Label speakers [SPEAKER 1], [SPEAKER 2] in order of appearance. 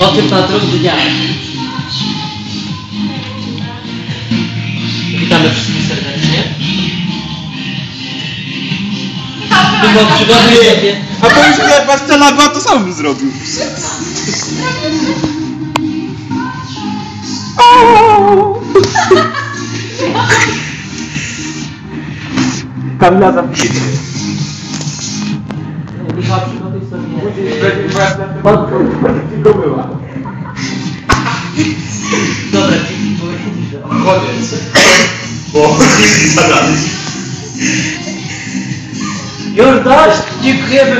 [SPEAKER 1] O tym patrol dnia. Witamy wszystkich serdecznie. Tylko przygotuj sobie.
[SPEAKER 2] A powiem ci, że jak Marcela była, to sam bym zrobił. Kamila zapiszcie.
[SPEAKER 1] Dobra.
[SPEAKER 2] Koniec. Bo zadany.
[SPEAKER 1] Już dość! Dziękujemy